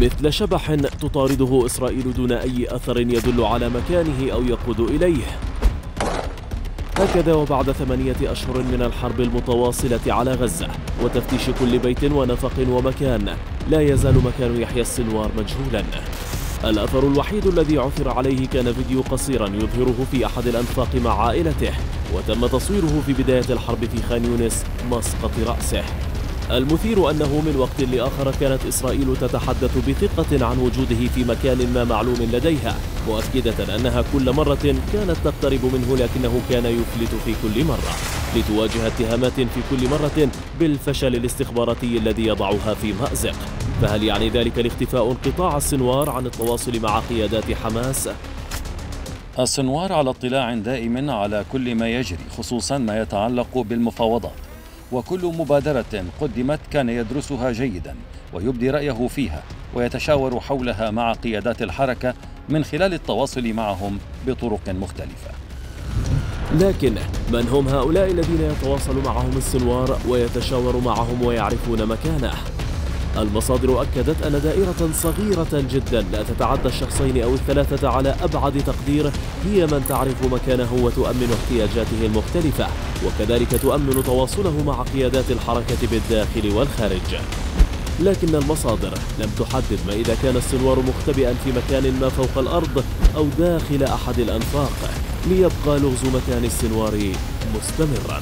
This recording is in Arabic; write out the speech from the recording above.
مثل شبح تطارده إسرائيل دون أي أثر يدل على مكانه أو يقود إليه. هكذا وبعد ثمانية أشهر من الحرب المتواصلة على غزة وتفتيش كل بيت ونفق ومكان لا يزال مكان يحيى السنوار مجهولا. الأثر الوحيد الذي عثر عليه كان فيديو قصيرا يظهره في أحد الأنفاق مع عائلته وتم تصويره في بداية الحرب في خان يونس مسقط رأسه. المثير أنه من وقت لآخر كانت إسرائيل تتحدث بثقة عن وجوده في مكان ما معلوم لديها مؤكدة أنها كل مرة كانت تقترب منه لكنه كان يفلت في كل مرة لتواجه اتهامات في كل مرة بالفشل الاستخباراتي الذي يضعها في مأزق فهل يعني ذلك الاختفاء انقطاع السنوار عن التواصل مع قيادات حماس؟ السنوار على اطلاع دائم على كل ما يجري خصوصا ما يتعلق بالمفاوضات وكل مبادرة قدمت كان يدرسها جيدا ويبدي رأيه فيها ويتشاور حولها مع قيادات الحركة من خلال التواصل معهم بطرق مختلفة لكن من هم هؤلاء الذين يتواصل معهم السنوار ويتشاور معهم ويعرفون مكانه؟ المصادر أكدت أن دائرة صغيرة جدا لا تتعدى الشخصين أو الثلاثة على أبعد تقدير هي من تعرف مكانه وتؤمن احتياجاته المختلفة وكذلك تؤمن تواصله مع قيادات الحركة بالداخل والخارج. لكن المصادر لم تحدد ما إذا كان السنوار مختبئا في مكان ما فوق الأرض أو داخل أحد الأنفاق ليبقى لغز مكان السنوار مستمرا.